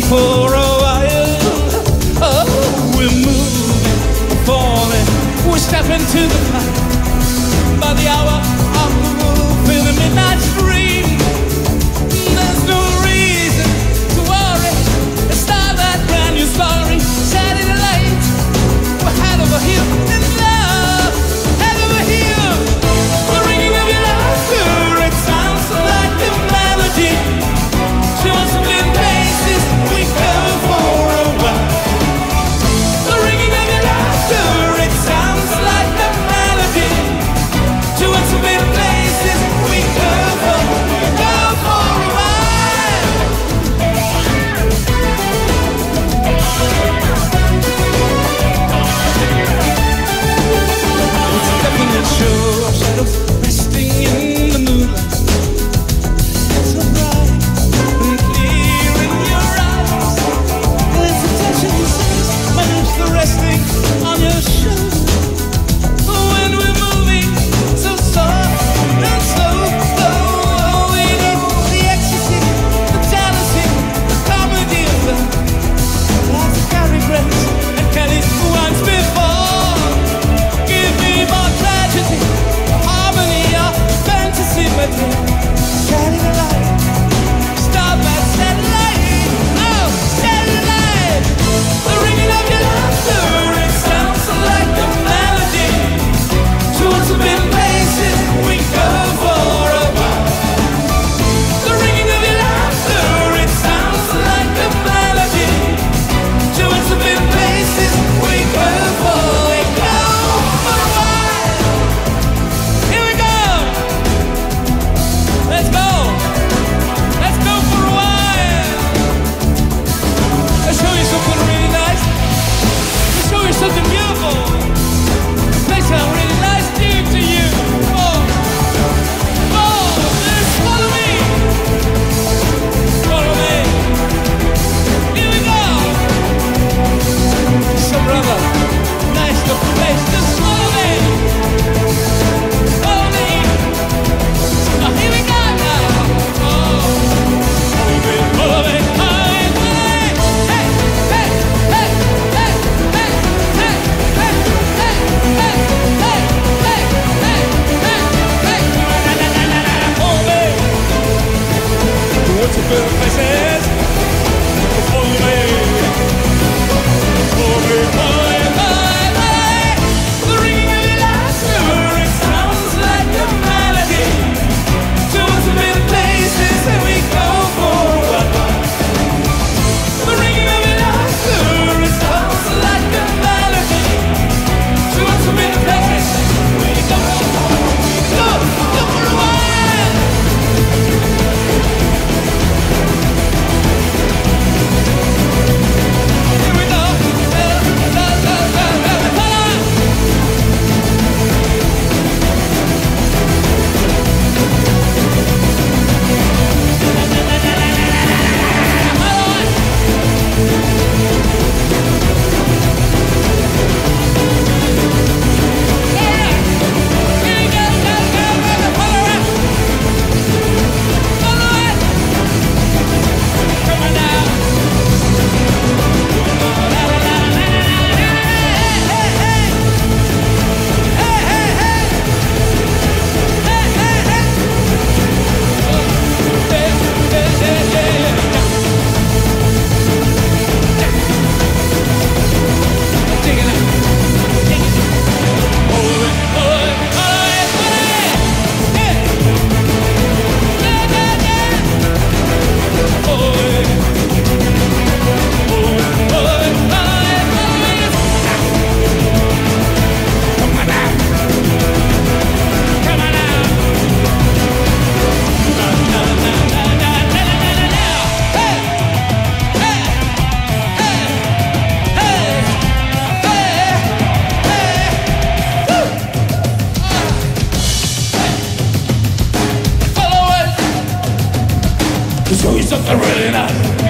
before surfaces I'm really not.